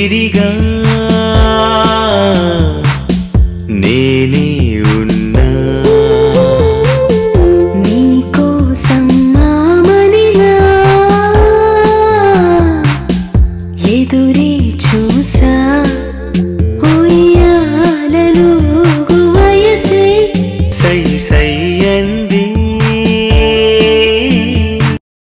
నీరిగా నేనే ఉన్నా. నీకోసం మామనిలా ఎదురే చూసా ఉయ్యాలలు వయసే. సై